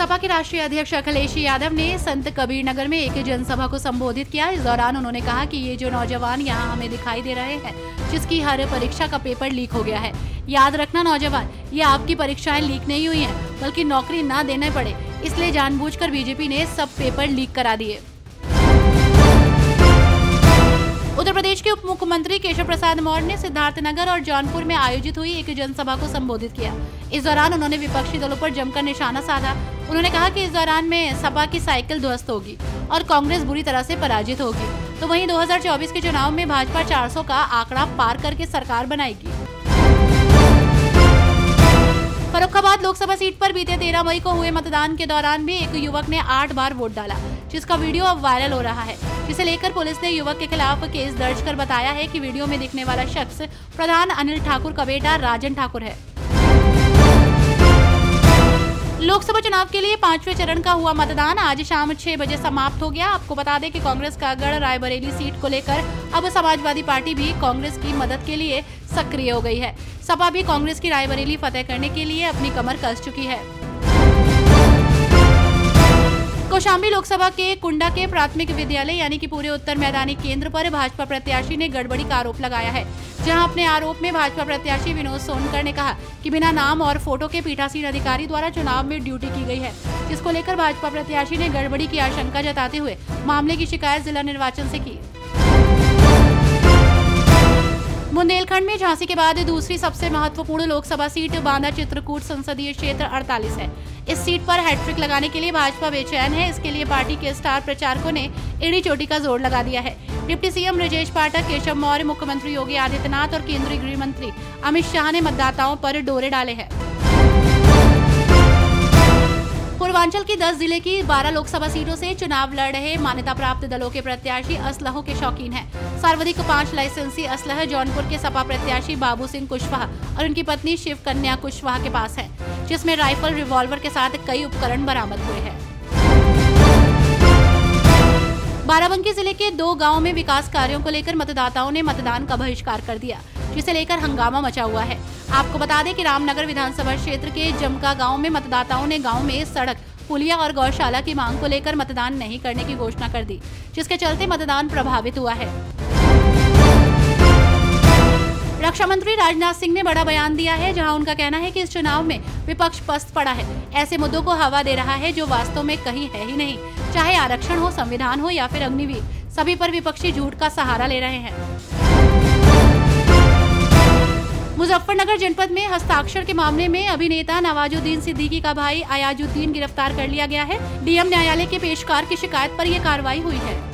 सपा के राष्ट्रीय अध्यक्ष अखिलेश यादव ने संत कबीर नगर में एक जनसभा को संबोधित किया। इस दौरान उन्होंने कहा कि ये जो नौजवान यहाँ हमें दिखाई दे रहे हैं, जिसकी हर परीक्षा का पेपर लीक हो गया है। याद रखना नौजवान, ये आपकी परीक्षाएँ लीक नहीं हुई हैं, बल्कि नौकरी न देने पड़े, इसलिए जानबूझकर बीजेपी ने सब पेपर लीक करा दिए। उत्तर प्रदेश के उप मुख्यमंत्री केशव प्रसाद मौर्य ने सिद्धार्थनगर और जौनपुर में आयोजित हुई एक जनसभा को संबोधित किया। इस दौरान उन्होंने विपक्षी दलों पर जमकर निशाना साधा। उन्होंने कहा कि इस दौरान में सपा की साइकिल ध्वस्त होगी और कांग्रेस बुरी तरह से पराजित होगी। तो वहीं 2024 के चुनाव में भाजपा 400 का आंकड़ा पार करके सरकार बनाएगी। फरुखाबाद लोकसभा सीट पर बीते 13 मई को हुए मतदान के दौरान भी एक युवक ने आठ बार वोट डाला, जिसका वीडियो अब वायरल हो रहा है। जिसे लेकर पुलिस ने युवक के खिलाफ केस दर्ज कर बताया है कि वीडियो में दिखने वाला शख्स प्रधान अनिल ठाकुर का बेटा राजन ठाकुर है। लोकसभा चुनाव के लिए पाँचवें चरण का हुआ मतदान। आज शाम छह बजे समाप्त हो गया। आपको बता दें कि कांग्रेस का गढ़ रायबरेली सीट को लेकर अब समाजवादी पार्टी भी कांग्रेस की मदद के लिए सक्रिय हो गई है। सपा भी कांग्रेस की रायबरेली फतेह करने के लिए अपनी कमर कस चुकी है। कौशाम्बी लोकसभा के कुंडा के प्राथमिक विद्यालय, यानी कि पूरे उत्तर मैदानी केंद्र पर भाजपा प्रत्याशी ने गड़बड़ी का आरोप लगाया है। जहाँ अपने आरोप में भाजपा प्रत्याशी विनोद सोनकर ने कहा कि बिना नाम और फ़ोटो के पीठासीन अधिकारी द्वारा चुनाव में ड्यूटी की गई है। जिसको लेकर भाजपा प्रत्याशी ने गड़बड़ी की आशंका जताते हुए मामले की शिकायत जिला निर्वाचन ऐसी की। बुंदेलखंड में झांसी के बाद दूसरी सबसे महत्वपूर्ण लोकसभा सीट बांदा चित्रकूट संसदीय क्षेत्र 48 है। इस सीट पर हैट्रिक लगाने के लिए भाजपा बेचैन है। इसके लिए पार्टी के स्टार प्रचारकों ने एड़ी चोटी का ज़ोर लगा दिया है। डिप्टी सीएम ब्रजेश पाठक, केशव मौर्य, मुख्यमंत्री योगी आदित्यनाथ और केंद्रीय गृह मंत्री अमित शाह ने मतदाताओं पर डोरे डाले हैं। पूर्वांचल की 10 ज़िले की 12 लोकसभा सीटों से चुनाव लड़ रहे मान्यता प्राप्त दलों के प्रत्याशी असलहों के शौकीन हैं। सर्वाधिक पाँच लाइसेंसी असलह, जौनपुर के सपा प्रत्याशी बाबू सिंह कुशवाहा और उनकी पत्नी शिव कन्या कुशवाहा के पास है, जिसमें राइफल रिवॉल्वर के साथ कई उपकरण बरामद हुए हैं बाराबंकी ज़िले के दो गाँवों में विकास कार्यों को लेकर मतदाताओं ने मतदान का बहिष्कार कर दिया जिसे लेकर हंगामा मचा हुआ है। आपको बता दें कि रामनगर विधानसभा क्षेत्र के जमका गाँव में मतदाताओं ने गाँव में सड़क, पुलिया और गौशाला की मांग को लेकर मतदान नहीं करने की घोषणा कर दी, जिसके चलते मतदान प्रभावित हुआ है। रक्षा मंत्री राजनाथ सिंह ने बड़ा बयान दिया है, जहाँ उनका कहना है कि इस चुनाव में विपक्ष पस्त पड़ा है। ऐसे मुद्दों को हवा दे रहा है, जो वास्तव में कहीं है ही नहीं। चाहे आरक्षण हो, संविधान हो या फिर अग्निवीर, सभी पर विपक्षी झूठ का सहारा ले रहे हैं। मुजफ्फरनगर जनपद में हस्ताक्षर के मामले में अभिनेता नवाजुद्दीन सिद्दीकी का भाई अयाजुद्दीन गिरफ़्तार कर लिया गया है। डीएम न्यायालय के पेशकार की शिकायत पर यह कार्रवाई हुई है।